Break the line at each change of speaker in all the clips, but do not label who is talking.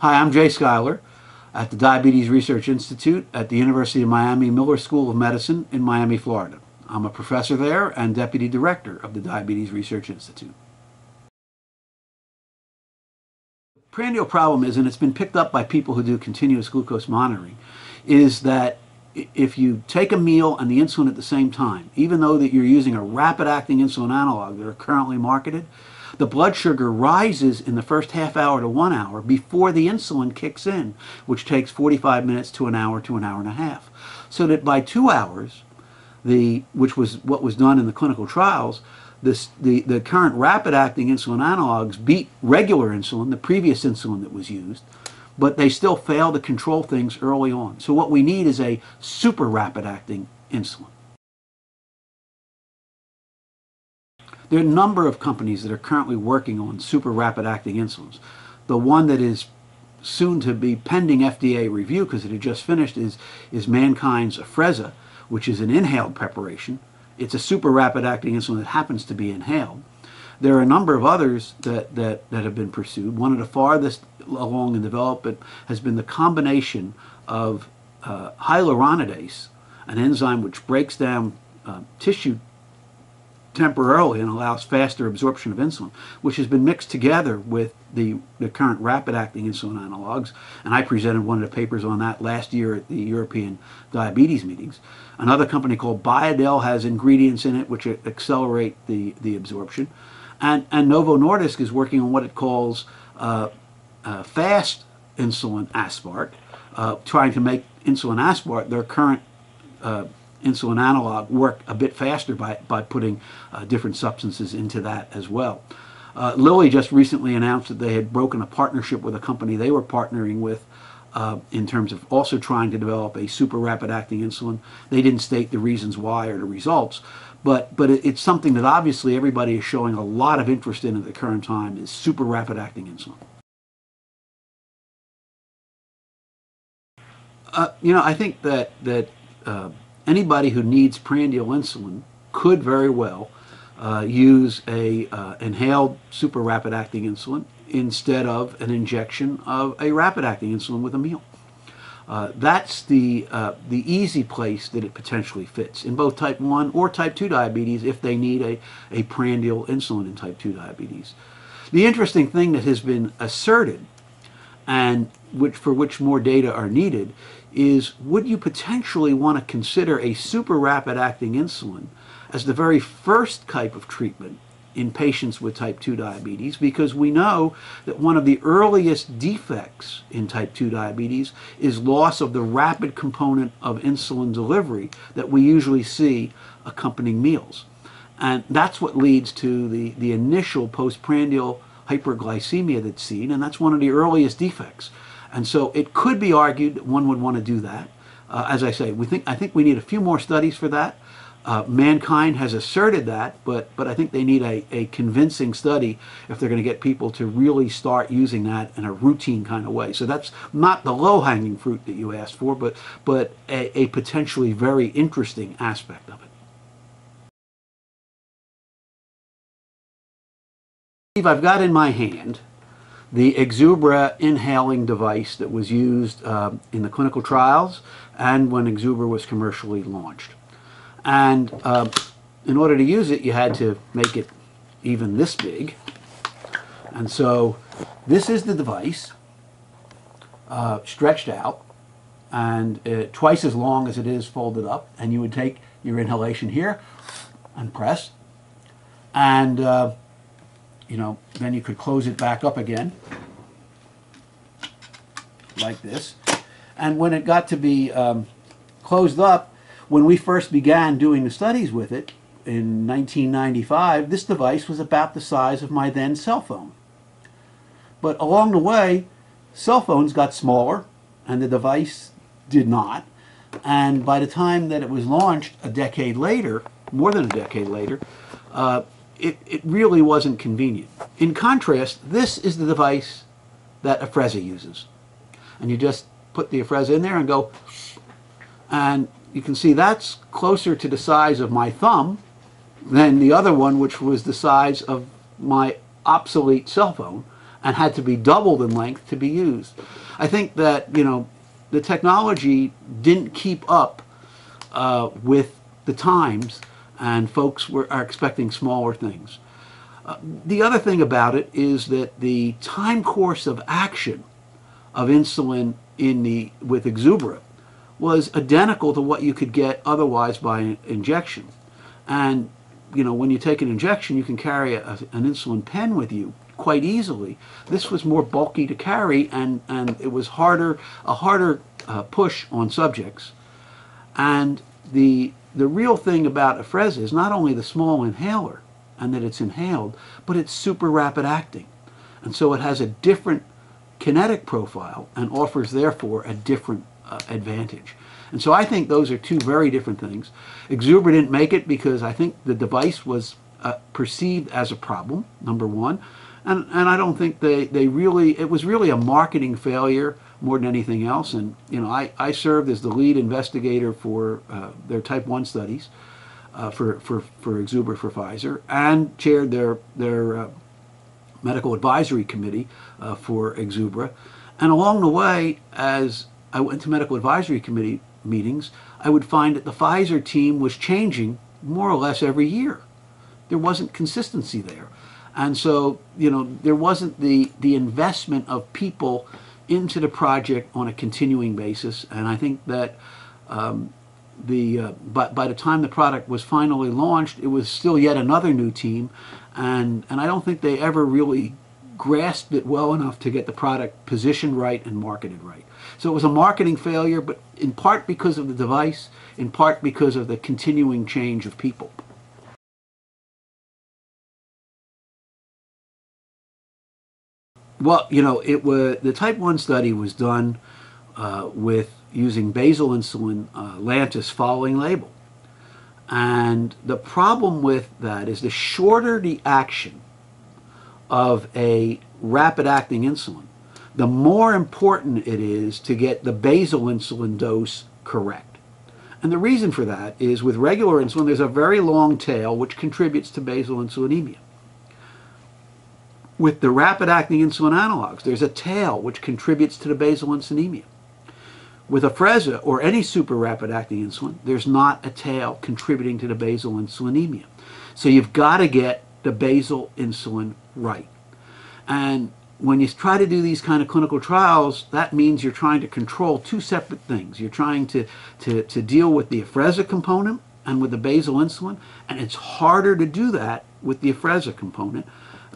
Hi, I'm Jay Skyler at the Diabetes Research Institute at the University of Miami Miller School of Medicine in Miami, Florida. I'm a professor there and deputy director of the Diabetes Research Institute. The prandial problem is, and it's been picked up by people who do continuous glucose monitoring, is that if you take a meal and the insulin at the same time, even though that you're using a rapid-acting insulin analog that are currently marketed, the blood sugar rises in the first half hour to one hour before the insulin kicks in, which takes 45 minutes to an hour to an hour and a half. So that by two hours, the which was what was done in the clinical trials, this, the, the current rapid-acting insulin analogs beat regular insulin, the previous insulin that was used, but they still fail to control things early on. So what we need is a super rapid-acting insulin. There are a number of companies that are currently working on super rapid-acting insulins. The one that is soon to be pending FDA review because it had just finished is, is MannKind's Afrezza, which is an inhaled preparation. It's a super rapid-acting insulin that happens to be inhaled. There are a number of others that, that, that have been pursued. One of the farthest along in development has been the combination of uh, hyaluronidase, an enzyme which breaks down uh, tissue temporarily and allows faster absorption of insulin, which has been mixed together with the, the current rapid-acting insulin analogs. And I presented one of the papers on that last year at the European diabetes meetings. Another company called Biodel has ingredients in it which accelerate the, the absorption. And, and Novo Nordisk is working on what it calls uh, uh, fast insulin aspart, uh, trying to make insulin aspart their current uh, insulin analog work a bit faster by, by putting uh, different substances into that as well. Uh, Lilly just recently announced that they had broken a partnership with a company they were partnering with uh, in terms of also trying to develop a super rapid acting insulin. They didn't state the reasons why or the results, but, but it, it's something that obviously everybody is showing a lot of interest in at the current time is super rapid acting insulin. Uh, you know, I think that, that uh, anybody who needs prandial insulin could very well uh, use a uh, inhaled super rapid acting insulin instead of an injection of a rapid acting insulin with a meal. Uh, that's the, uh, the easy place that it potentially fits in both type 1 or type 2 diabetes if they need a, a prandial insulin in type 2 diabetes. The interesting thing that has been asserted and which, for which more data are needed is would you potentially want to consider a super rapid acting insulin as the very first type of treatment in patients with type 2 diabetes because we know that one of the earliest defects in type 2 diabetes is loss of the rapid component of insulin delivery that we usually see accompanying meals. And that's what leads to the, the initial postprandial hyperglycemia that's seen, and that's one of the earliest defects. And so it could be argued one would want to do that. Uh, as I say, we think I think we need a few more studies for that. Uh, MannKind has asserted that, but but I think they need a, a convincing study if they're going to get people to really start using that in a routine kind of way. So that's not the low-hanging fruit that you asked for, but but a, a potentially very interesting aspect of it. I've got in my hand the Exubera inhaling device that was used uh, in the clinical trials and when Exubera was commercially launched. And uh, in order to use it, you had to make it even this big. And so this is the device uh, stretched out and uh, twice as long as it is folded up. And you would take your inhalation here and press. And uh, you know, then you could close it back up again, like this. And when it got to be um, closed up, when we first began doing the studies with it in 1995, this device was about the size of my then cell phone. But along the way, cell phones got smaller and the device did not. And by the time that it was launched a decade later, more than a decade later, uh, it, it really wasn't convenient. In contrast, this is the device that Afrezza uses. And you just put the Afrezza in there and go, and you can see that's closer to the size of my thumb than the other one, which was the size of my obsolete cell phone. and had to be doubled in length to be used. I think that, you know, the technology didn't keep up uh, with the times and folks were, are expecting smaller things. Uh, the other thing about it is that the time course of action of insulin in the with Exubera was identical to what you could get otherwise by injection. And you know, when you take an injection, you can carry a, an insulin pen with you quite easily. This was more bulky to carry, and and it was harder a harder uh, push on subjects. And the the real thing about Afrezza is not only the small inhaler and that it's inhaled, but it's super rapid acting. And so it has a different kinetic profile and offers therefore a different uh, advantage. And so I think those are two very different things. Exubera didn't make it because I think the device was uh, perceived as a problem, number one. And, and I don't think they, they really, it was really a marketing failure more than anything else. And, you know, I, I served as the lead investigator for uh, their type 1 studies uh, for, for, for Exubera for Pfizer and chaired their, their uh, medical advisory committee uh, for Exubera. And along the way, as I went to medical advisory committee meetings, I would find that the Pfizer team was changing more or less every year. There wasn't consistency there. And so, you know, there wasn't the, the investment of people into the project on a continuing basis. And I think that um, the uh, but by the time the product was finally launched, it was still yet another new team, and and I don't think they ever really grasped it well enough to get the product positioned right and marketed right. So it was a marketing failure, but in part because of the device, in part because of the continuing change of people. Well, you know, it was the type 1 study was done uh, with using basal insulin uh, Lantus following label. And the problem with that is the shorter the action of a rapid acting insulin, the more important it is to get the basal insulin dose correct. And the reason for that is with regular insulin, there's a very long tail which contributes to basal insulinemia with the rapid acting insulin analogs, there's a tail which contributes to the basal insulinemia. With Afrezza or any super rapid acting insulin, there's not a tail contributing to the basal insulinemia. So you've got to get the basal insulin right. And when you try to do these kind of clinical trials, that means you're trying to control two separate things. You're trying to, to, to deal with the Afrezza component and with the basal insulin, and it's harder to do that with the Afrezza component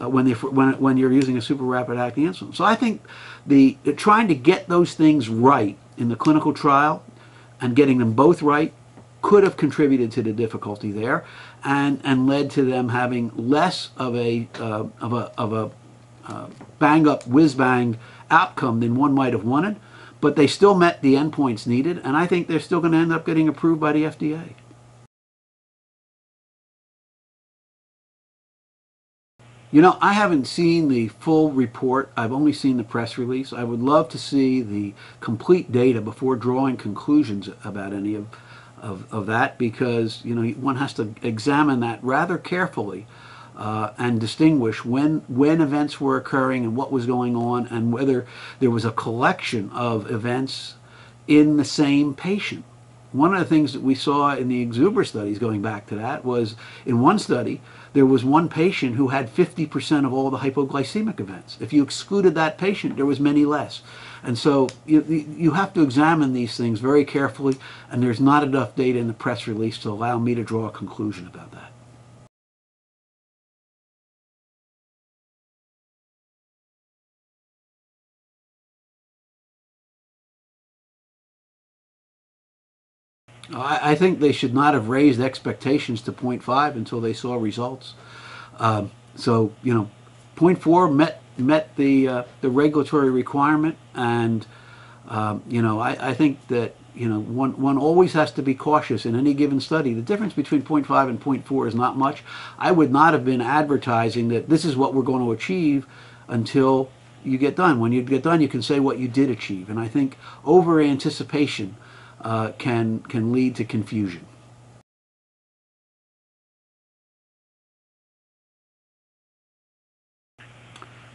uh, when, when, when you're using a super rapid acting insulin. So I think the, the trying to get those things right in the clinical trial and getting them both right could have contributed to the difficulty there and, and led to them having less of a, uh, of a, of a uh, bang up, whiz bang outcome than one might have wanted, but they still met the endpoints needed, and I think they're still going to end up getting approved by the FDA. You know, I haven't seen the full report. I've only seen the press release. I would love to see the complete data before drawing conclusions about any of, of, of that because, you know, one has to examine that rather carefully uh, and distinguish when, when events were occurring and what was going on and whether there was a collection of events in the same patient. One of the things that we saw in the Exubera studies, going back to that, was in one study, there was one patient who had 50% of all the hypoglycemic events. If you excluded that patient, there was many less. And so you, you have to examine these things very carefully, and there's not enough data in the press release to allow me to draw a conclusion about that. I, think they should not have raised expectations to 0.5 until they saw results. Um, so you know, 0.4 met met the uh, the regulatory requirement, and um, you know I, I think that you know one one always has to be cautious in any given study. The difference between 0.5 and 0.4 is not much. I would not have been advertising that this is what we're going to achieve until you get done. When you get done, you can say what you did achieve. And I think over anticipation uh, can, can lead to confusion.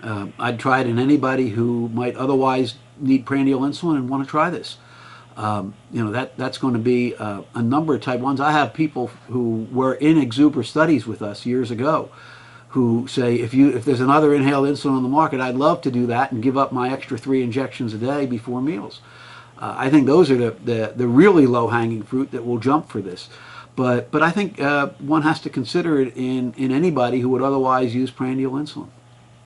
Uh, I'd try it in anybody who might otherwise need prandial insulin and want to try this. Um, you know that that's going to be uh, a number of type ones. I have people who were in Exubera studies with us years ago, who say if you if there's another inhaled insulin on the market, I'd love to do that and give up my extra three injections a day before meals. Uh, I think those are the, the, the really low hanging fruit that will jump for this. But but I think uh, one has to consider it in in anybody who would otherwise use prandial insulin.